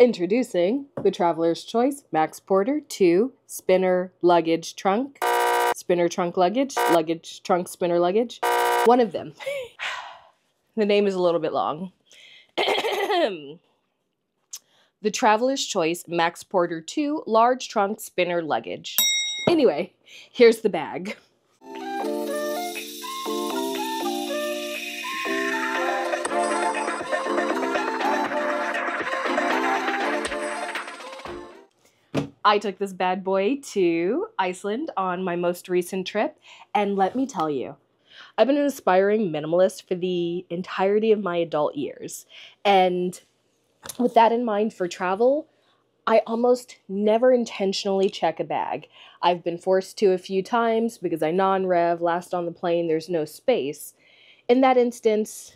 Introducing the Traveler's Choice Max Porter 2 Spinner Luggage Trunk. Spinner trunk luggage, luggage trunk spinner luggage. One of them. the name is a little bit long. the Traveler's Choice Max Porter 2 Large Trunk Spinner Luggage. Anyway, here's the bag. I took this bad boy to Iceland on my most recent trip, and let me tell you, I've been an aspiring minimalist for the entirety of my adult years. And with that in mind for travel, I almost never intentionally check a bag. I've been forced to a few times because I non rev, last on the plane, there's no space. In that instance,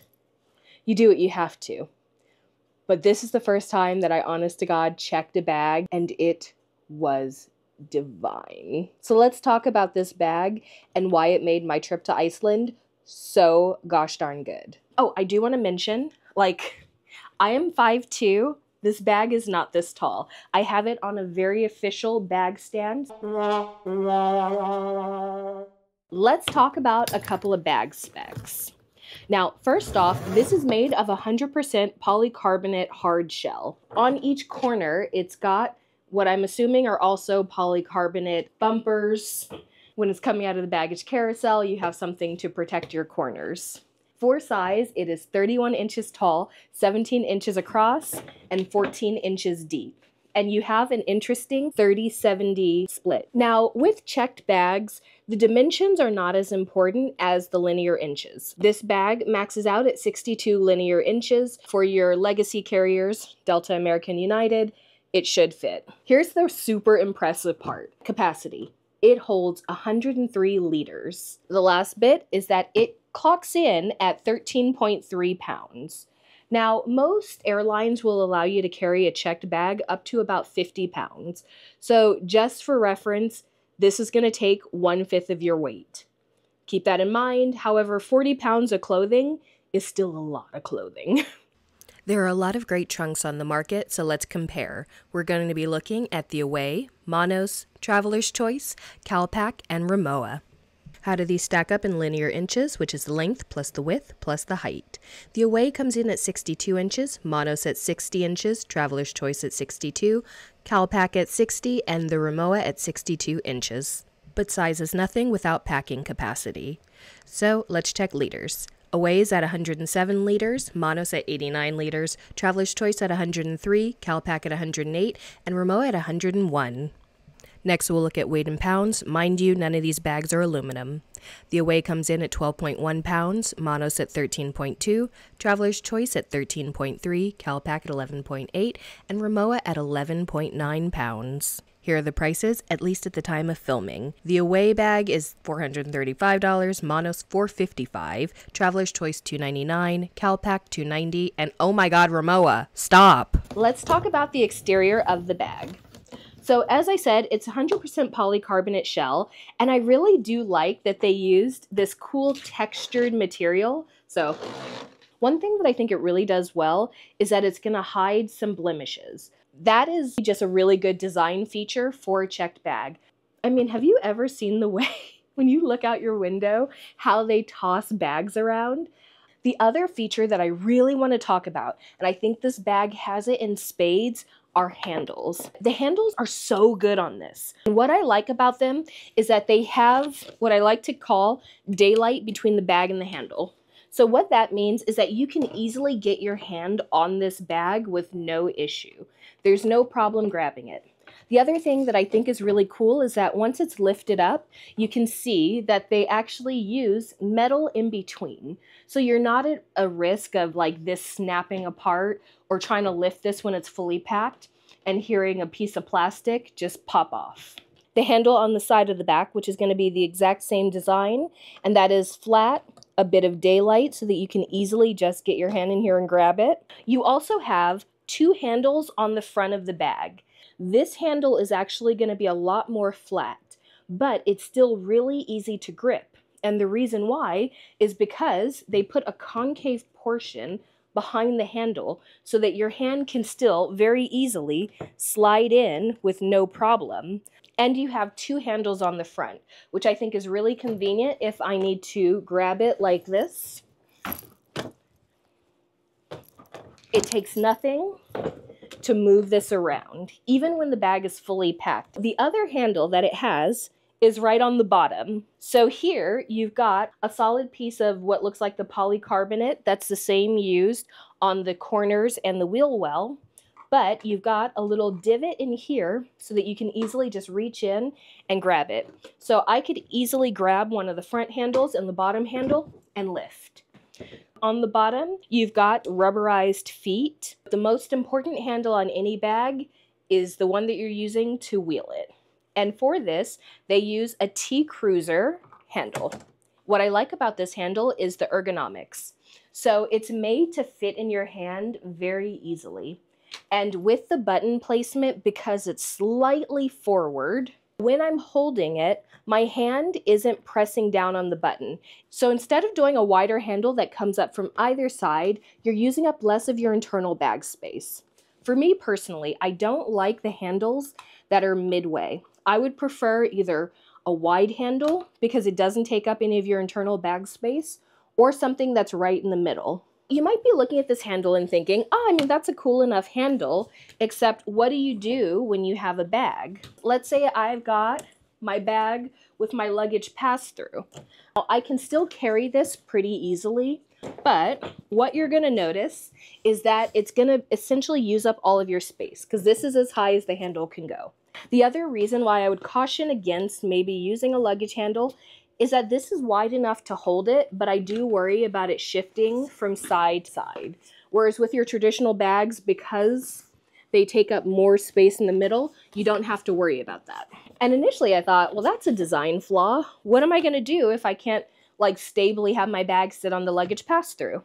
you do what you have to. But this is the first time that I, honest to God, checked a bag and it was divine. So let's talk about this bag and why it made my trip to Iceland so gosh darn good. Oh, I do want to mention like I am 5'2. This bag is not this tall. I have it on a very official bag stand. Let's talk about a couple of bag specs. Now, first off, this is made of 100% polycarbonate hard shell. On each corner, it's got what I'm assuming are also polycarbonate bumpers. When it's coming out of the baggage carousel, you have something to protect your corners. For size, it is 31 inches tall, 17 inches across, and 14 inches deep. And you have an interesting 30-70 split. Now, with checked bags, the dimensions are not as important as the linear inches. This bag maxes out at 62 linear inches for your legacy carriers, Delta American United, it should fit. Here's the super impressive part capacity. It holds 103 liters. The last bit is that it clocks in at 13.3 pounds. Now, most airlines will allow you to carry a checked bag up to about 50 pounds. So, just for reference, this is going to take one fifth of your weight. Keep that in mind. However, 40 pounds of clothing is still a lot of clothing. There are a lot of great trunks on the market, so let's compare. We're going to be looking at the Away, Monos, Traveler's Choice, Calpak, and Rimowa. How do these stack up in linear inches, which is the length plus the width plus the height? The Away comes in at 62 inches, Monos at 60 inches, Traveler's Choice at 62, Calpak at 60, and the Rimowa at 62 inches. But size is nothing without packing capacity. So let's check liters. Aways at 107 liters, Monos at 89 liters, Traveler's Choice at 103, Calpak at 108, and Rimowa at 101. Next, we'll look at weight in pounds. Mind you, none of these bags are aluminum. The Away comes in at 12.1 pounds, Monos at 13.2, Traveler's Choice at 13.3, Calpak at 11.8, and Rimowa at 11.9 pounds. Here are the prices, at least at the time of filming. The away bag is $435, Monos 455, Traveler's Choice $299, Calpak 290, and oh my god, Rimowa, stop! Let's talk about the exterior of the bag. So as I said, it's 100% polycarbonate shell, and I really do like that they used this cool textured material. So one thing that I think it really does well is that it's going to hide some blemishes that is just a really good design feature for a checked bag. I mean, have you ever seen the way when you look out your window how they toss bags around? The other feature that I really want to talk about, and I think this bag has it in spades, are handles. The handles are so good on this. And what I like about them is that they have what I like to call daylight between the bag and the handle. So what that means is that you can easily get your hand on this bag with no issue. There's no problem grabbing it. The other thing that I think is really cool is that once it's lifted up, you can see that they actually use metal in between. So you're not at a risk of like this snapping apart or trying to lift this when it's fully packed and hearing a piece of plastic just pop off. The handle on the side of the back, which is going to be the exact same design, and that is flat, a bit of daylight so that you can easily just get your hand in here and grab it. You also have two handles on the front of the bag. This handle is actually going to be a lot more flat, but it's still really easy to grip. And the reason why is because they put a concave portion behind the handle so that your hand can still very easily slide in with no problem. And you have two handles on the front, which I think is really convenient if I need to grab it like this. It takes nothing to move this around, even when the bag is fully packed. The other handle that it has is right on the bottom. So here you've got a solid piece of what looks like the polycarbonate that's the same used on the corners and the wheel well. But you've got a little divot in here so that you can easily just reach in and grab it. So I could easily grab one of the front handles and the bottom handle and lift. On the bottom, you've got rubberized feet. The most important handle on any bag is the one that you're using to wheel it. And for this, they use a T-Cruiser handle. What I like about this handle is the ergonomics. So it's made to fit in your hand very easily. And with the button placement, because it's slightly forward, when I'm holding it, my hand isn't pressing down on the button. So instead of doing a wider handle that comes up from either side, you're using up less of your internal bag space. For me personally, I don't like the handles that are midway. I would prefer either a wide handle because it doesn't take up any of your internal bag space or something that's right in the middle. You might be looking at this handle and thinking, oh, I mean, that's a cool enough handle, except what do you do when you have a bag? Let's say I've got my bag with my luggage pass through. I can still carry this pretty easily, but what you're going to notice is that it's going to essentially use up all of your space because this is as high as the handle can go. The other reason why I would caution against maybe using a luggage handle is that this is wide enough to hold it, but I do worry about it shifting from side to side. Whereas with your traditional bags, because they take up more space in the middle, you don't have to worry about that. And initially I thought, well, that's a design flaw. What am I going to do if I can't like stably have my bag sit on the luggage pass through?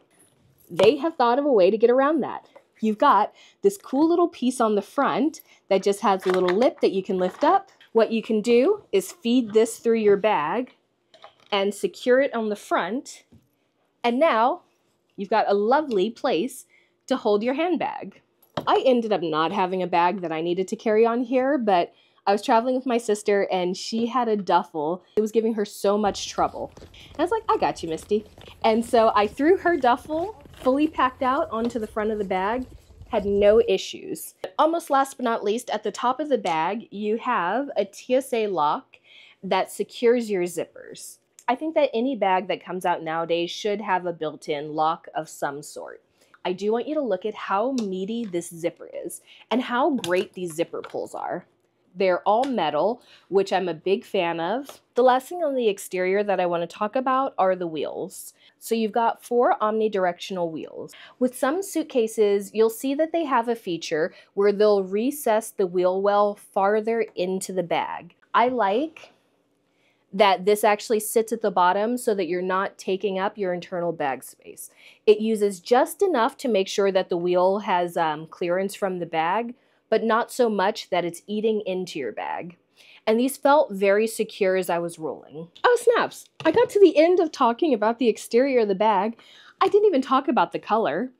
They have thought of a way to get around that. You've got this cool little piece on the front that just has a little lip that you can lift up. What you can do is feed this through your bag and secure it on the front. And now you've got a lovely place to hold your handbag. I ended up not having a bag that I needed to carry on here, but I was traveling with my sister and she had a duffel. It was giving her so much trouble. And I was like, I got you, Misty. And so I threw her duffel fully packed out onto the front of the bag, had no issues. Almost last but not least, at the top of the bag, you have a TSA lock that secures your zippers. I think that any bag that comes out nowadays should have a built-in lock of some sort. I do want you to look at how meaty this zipper is and how great these zipper pulls are. They're all metal, which I'm a big fan of. The last thing on the exterior that I want to talk about are the wheels. So you've got four omnidirectional wheels. With some suitcases, you'll see that they have a feature where they'll recess the wheel well farther into the bag. I like that this actually sits at the bottom so that you're not taking up your internal bag space. It uses just enough to make sure that the wheel has um, clearance from the bag, but not so much that it's eating into your bag. And these felt very secure as I was rolling. Oh snaps, I got to the end of talking about the exterior of the bag. I didn't even talk about the color.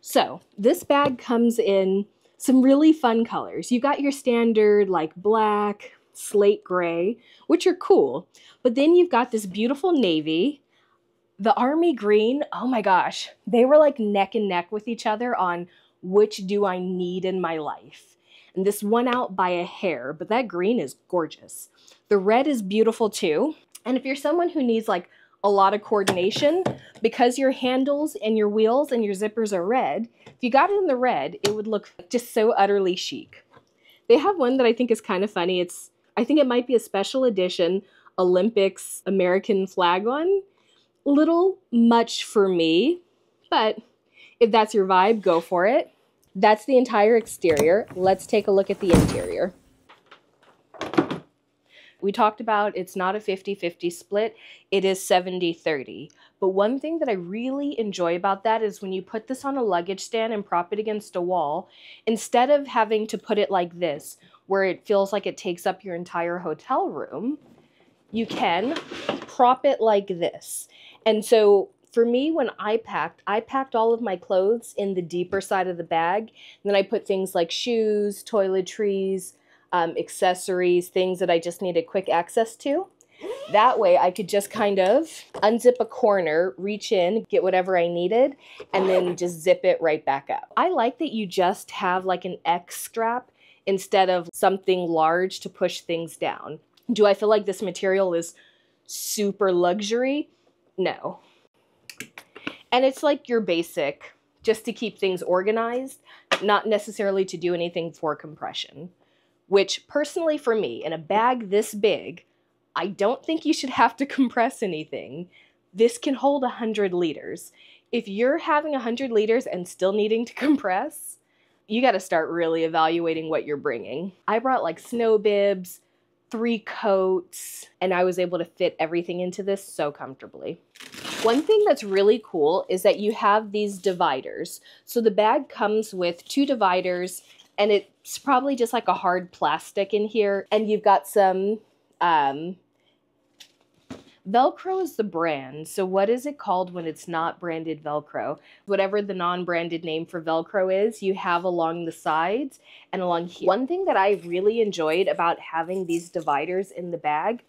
So this bag comes in some really fun colors. You've got your standard like black, slate gray, which are cool. But then you've got this beautiful navy, the army green. Oh my gosh, they were like neck and neck with each other on which do I need in my life. And this one out by a hair, but that green is gorgeous. The red is beautiful too. And if you're someone who needs like a lot of coordination, because your handles and your wheels and your zippers are red, if you got it in the red, it would look just so utterly chic. They have one that I think is kind of funny. It's I think it might be a special edition Olympics American flag one. Little much for me, but if that's your vibe, go for it. That's the entire exterior. Let's take a look at the interior. We talked about it's not a 50-50 split, it is 70-30. But one thing that I really enjoy about that is when you put this on a luggage stand and prop it against a wall, instead of having to put it like this, where it feels like it takes up your entire hotel room, you can prop it like this. And so for me, when I packed, I packed all of my clothes in the deeper side of the bag. And then I put things like shoes, toiletries, um, accessories, things that I just needed quick access to. That way I could just kind of unzip a corner, reach in, get whatever I needed, and then just zip it right back up. I like that you just have like an X strap instead of something large to push things down. Do I feel like this material is super luxury? No. And it's like your basic, just to keep things organized, not necessarily to do anything for compression. Which, personally, for me, in a bag this big, I don't think you should have to compress anything. This can hold 100 liters. If you're having 100 liters and still needing to compress, you got to start really evaluating what you're bringing. I brought like snow bibs, three coats, and I was able to fit everything into this so comfortably. One thing that's really cool is that you have these dividers. So the bag comes with two dividers and it's probably just like a hard plastic in here. And you've got some um, Velcro is the brand. So what is it called when it's not branded Velcro? Whatever the non-branded name for Velcro is, you have along the sides and along here. One thing that I really enjoyed about having these dividers in the bag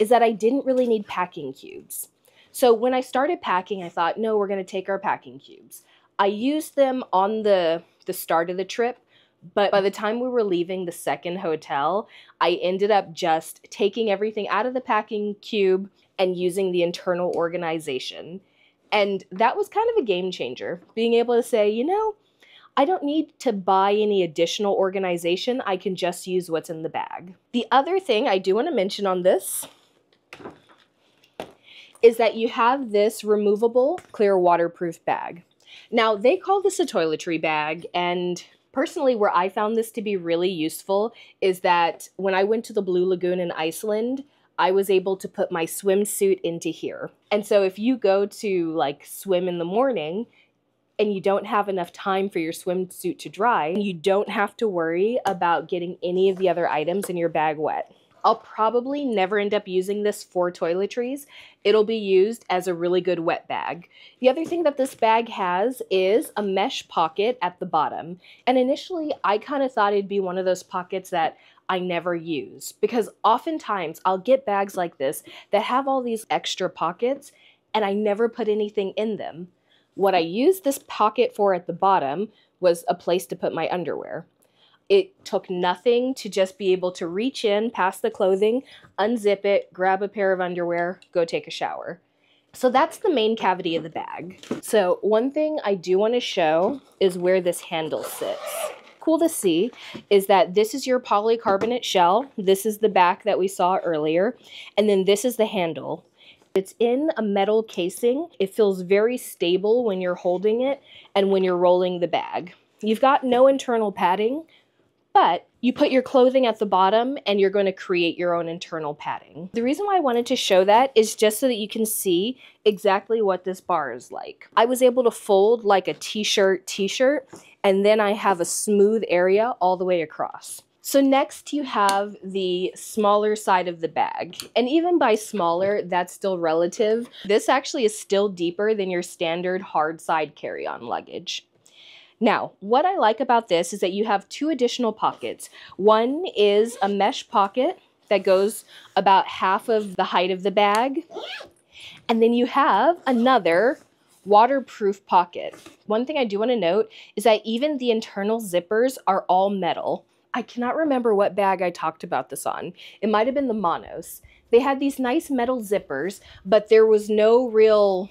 is that I didn't really need packing cubes. So when I started packing, I thought, no, we're going to take our packing cubes. I used them on the, the start of the trip, but by the time we were leaving the second hotel, I ended up just taking everything out of the packing cube and using the internal organization. And that was kind of a game changer, being able to say, you know, I don't need to buy any additional organization. I can just use what's in the bag. The other thing I do want to mention on this is that you have this removable clear waterproof bag. Now, they call this a toiletry bag, and personally, where I found this to be really useful is that when I went to the Blue Lagoon in Iceland, I was able to put my swimsuit into here. And so if you go to like swim in the morning and you don't have enough time for your swimsuit to dry, you don't have to worry about getting any of the other items in your bag wet. I'll probably never end up using this for toiletries. It'll be used as a really good wet bag. The other thing that this bag has is a mesh pocket at the bottom. And initially, I kind of thought it'd be one of those pockets that I never use because oftentimes I'll get bags like this that have all these extra pockets and I never put anything in them. What I used this pocket for at the bottom was a place to put my underwear. It took nothing to just be able to reach in past the clothing, unzip it, grab a pair of underwear, go take a shower. So that's the main cavity of the bag. So one thing I do want to show is where this handle sits cool to see is that this is your polycarbonate shell. This is the back that we saw earlier. And then this is the handle. It's in a metal casing. It feels very stable when you're holding it and when you're rolling the bag. You've got no internal padding, but you put your clothing at the bottom and you're going to create your own internal padding. The reason why I wanted to show that is just so that you can see exactly what this bar is like. I was able to fold like a t-shirt t-shirt and then I have a smooth area all the way across. So next you have the smaller side of the bag. And even by smaller, that's still relative. This actually is still deeper than your standard hard side carry-on luggage. Now, what I like about this is that you have two additional pockets. One is a mesh pocket that goes about half of the height of the bag. And then you have another waterproof pocket. One thing I do want to note is that even the internal zippers are all metal. I cannot remember what bag I talked about this on. It might have been the Monos. They had these nice metal zippers, but there was no real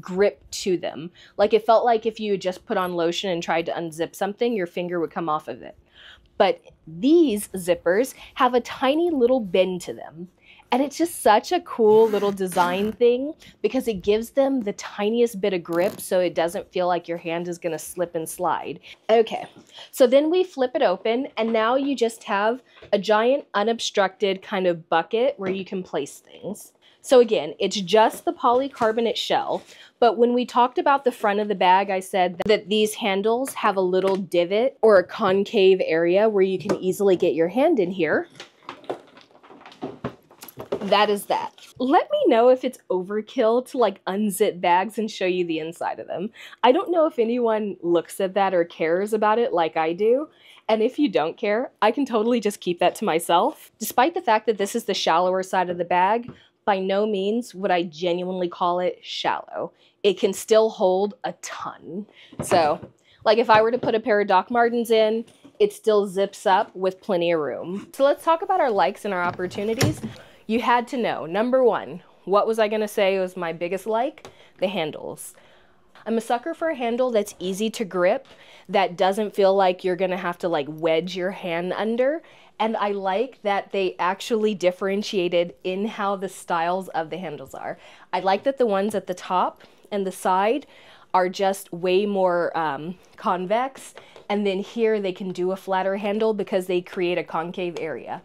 grip to them. Like it felt like if you just put on lotion and tried to unzip something, your finger would come off of it. But these zippers have a tiny little bend to them. And it's just such a cool little design thing because it gives them the tiniest bit of grip so it doesn't feel like your hand is going to slip and slide. Okay, so then we flip it open and now you just have a giant unobstructed kind of bucket where you can place things. So again, it's just the polycarbonate shell, but when we talked about the front of the bag, I said that these handles have a little divot or a concave area where you can easily get your hand in here that is that. Let me know if it's overkill to like unzip bags and show you the inside of them. I don't know if anyone looks at that or cares about it like I do. And if you don't care, I can totally just keep that to myself. Despite the fact that this is the shallower side of the bag, by no means would I genuinely call it shallow. It can still hold a ton. So, like if I were to put a pair of Doc Martens in, it still zips up with plenty of room. So let's talk about our likes and our opportunities. You had to know, number one, what was I gonna say was my biggest like? The handles. I'm a sucker for a handle that's easy to grip, that doesn't feel like you're gonna have to like wedge your hand under. And I like that they actually differentiated in how the styles of the handles are. I like that the ones at the top and the side are just way more um, convex. And then here they can do a flatter handle because they create a concave area.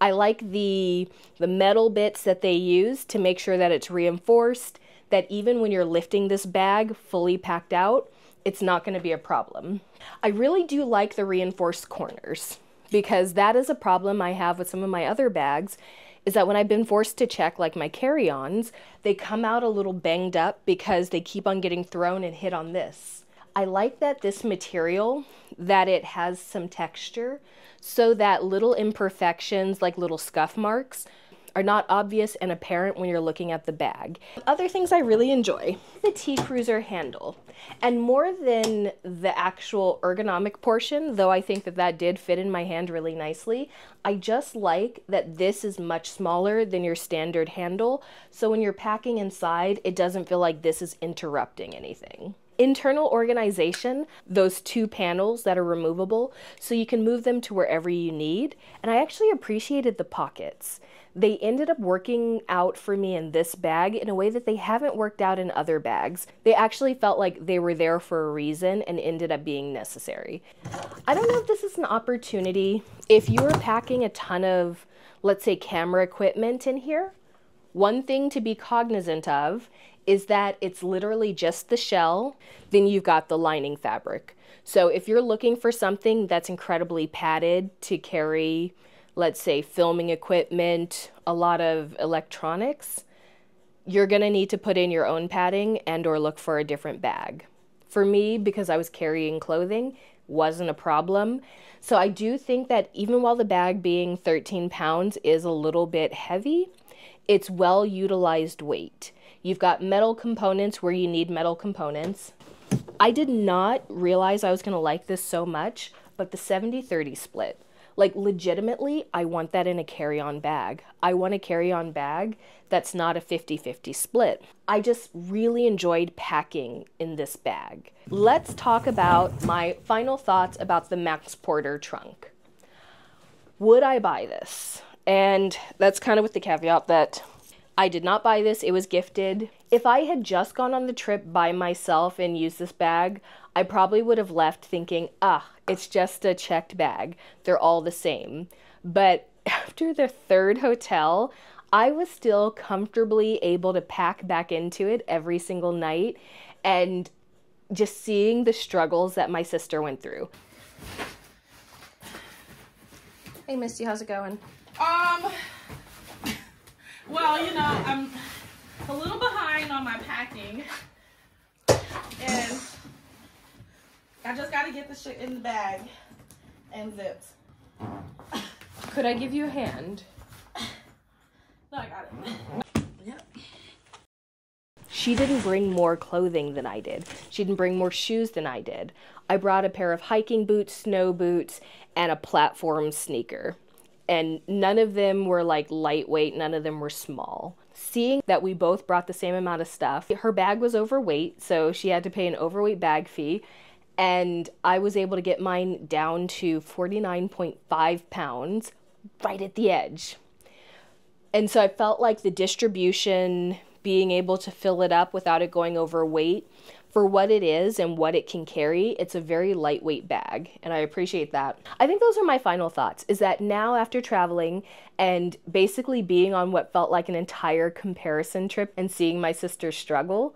I like the, the metal bits that they use to make sure that it's reinforced that even when you're lifting this bag fully packed out, it's not going to be a problem. I really do like the reinforced corners because that is a problem I have with some of my other bags is that when I've been forced to check like my carry-ons, they come out a little banged up because they keep on getting thrown and hit on this. I like that this material, that it has some texture so that little imperfections like little scuff marks are not obvious and apparent when you're looking at the bag. Other things I really enjoy, the T-Cruiser handle. And more than the actual ergonomic portion, though I think that that did fit in my hand really nicely, I just like that this is much smaller than your standard handle. So when you're packing inside, it doesn't feel like this is interrupting anything internal organization, those two panels that are removable, so you can move them to wherever you need. And I actually appreciated the pockets they ended up working out for me in this bag in a way that they haven't worked out in other bags. They actually felt like they were there for a reason and ended up being necessary. I don't know if this is an opportunity. If you are packing a ton of, let's say, camera equipment in here, one thing to be cognizant of is that it's literally just the shell, then you've got the lining fabric. So if you're looking for something that's incredibly padded to carry let's say filming equipment, a lot of electronics, you're going to need to put in your own padding and or look for a different bag. For me, because I was carrying clothing, wasn't a problem. So I do think that even while the bag being 13 pounds is a little bit heavy, it's well utilized weight. You've got metal components where you need metal components. I did not realize I was going to like this so much, but the 70-30 split. Like, legitimately, I want that in a carry on bag. I want a carry on bag that's not a 50 50 split. I just really enjoyed packing in this bag. Let's talk about my final thoughts about the Max Porter trunk. Would I buy this? And that's kind of with the caveat that I did not buy this, it was gifted. If I had just gone on the trip by myself and used this bag, I probably would have left thinking, ah, it's just a checked bag. They're all the same. But after the third hotel, I was still comfortably able to pack back into it every single night and just seeing the struggles that my sister went through. Hey Misty, how's it going? Um, well, you know, I'm a little behind on my packing. And I just got to get the shit in the bag and zipped. Could I give you a hand? No, I got it. Yep. She didn't bring more clothing than I did. She didn't bring more shoes than I did. I brought a pair of hiking boots, snow boots, and a platform sneaker. And none of them were like lightweight, none of them were small. Seeing that we both brought the same amount of stuff, her bag was overweight, so she had to pay an overweight bag fee and I was able to get mine down to 49.5 pounds right at the edge. And so I felt like the distribution, being able to fill it up without it going overweight, for what it is and what it can carry, it's a very lightweight bag, and I appreciate that. I think those are my final thoughts is that now, after traveling and basically being on what felt like an entire comparison trip and seeing my sister struggle,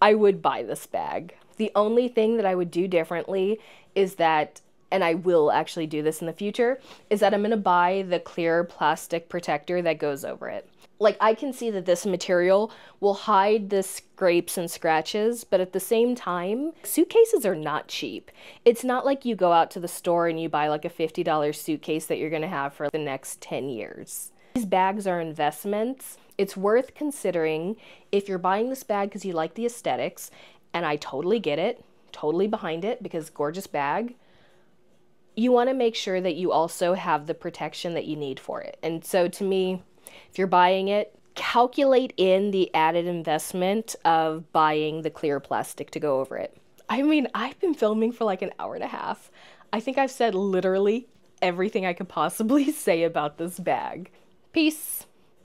I would buy this bag. The only thing that I would do differently is that and I will actually do this in the future, is that I'm to buy the clear plastic protector that goes over it. Like, I can see that this material will hide the scrapes and scratches, but at the same time, suitcases are not cheap. It's not like you go out to the store and you buy like a $50 suitcase that you're going to have for the next 10 years. These bags are investments. It's worth considering if you're buying this bag because you like the aesthetics, and I totally get it, totally behind it because gorgeous bag you want to make sure that you also have the protection that you need for it. And so to me, if you're buying it, calculate in the added investment of buying the clear plastic to go over it. I mean, I've been filming for like an hour and a half. I think I've said literally everything I could possibly say about this bag. Peace.